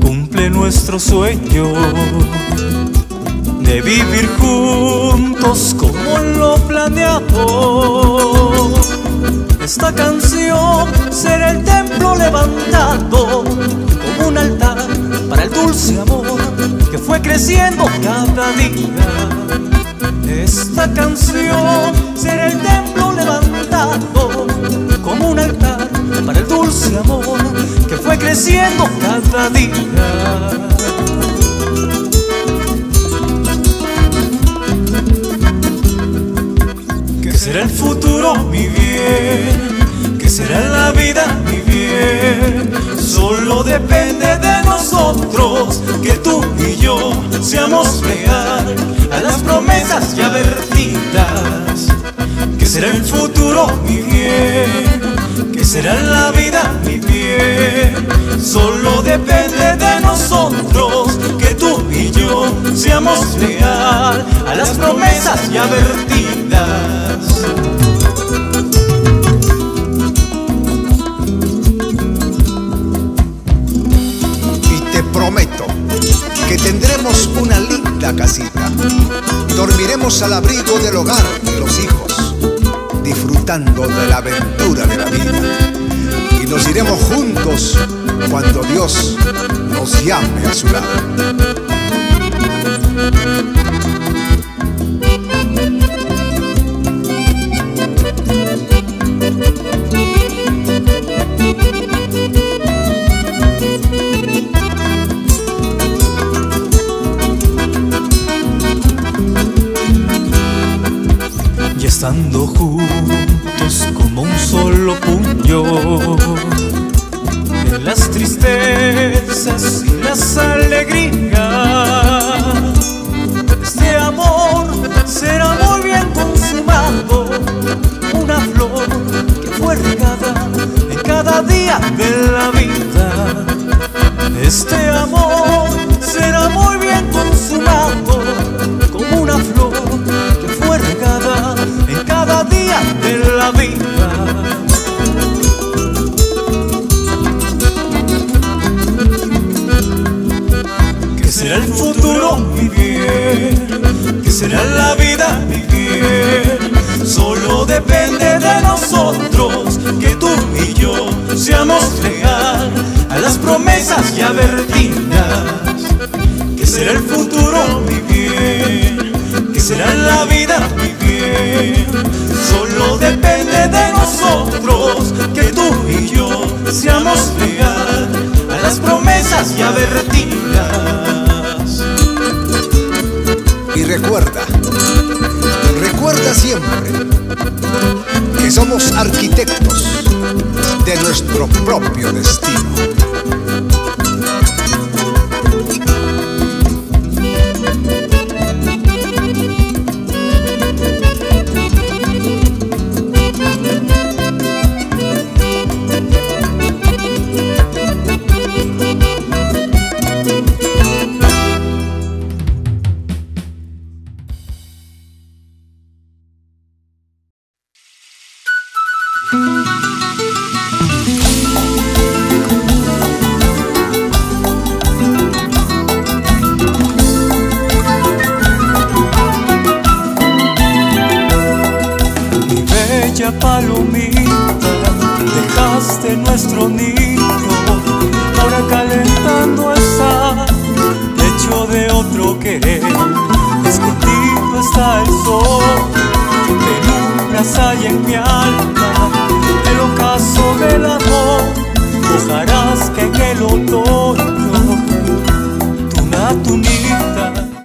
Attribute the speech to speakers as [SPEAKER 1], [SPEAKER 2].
[SPEAKER 1] cumple nuestro sueño de vivir juntos como lo planeado. Esta canción será el templo levantado como un altar para el dulce amor que fue creciendo cada día. Esta canción será el templo levantado como un altar para el dulce amor creciendo cada día. ¿Qué será el futuro, mi bien? ¿Qué será la vida, mi bien? Solo depende de nosotros que tú y yo seamos leal a las promesas ya vertidas. ¿Qué será el futuro, mi bien? ¿Qué será la vida, mi bien? Solo depende de nosotros que tú y yo seamos leal a las promesas ya vertidas.
[SPEAKER 2] Y te prometo que tendremos una linda casita. Dormiremos al abrigo del hogar y los hijos, disfrutando de la aventura de la vida. Iremos juntos cuando Dios nos llame a su lado.
[SPEAKER 1] y estando juntos como un solo puño y las alegrías este amor será muy bien consumado una flor que fue regada en cada día de la vida este amor será muy bien consumado como una flor que fue regada en cada día de la vida. Mi bien? ¿Qué será la vida, bien? Solo depende de nosotros que tú y yo seamos leal a las promesas ya vertidas. ¿Qué será el futuro, bien? ¿Qué será la vida, mi
[SPEAKER 2] recuerda, recuerda siempre que somos arquitectos de nuestro propio destino.
[SPEAKER 1] palomita, dejaste nuestro nido, ahora calé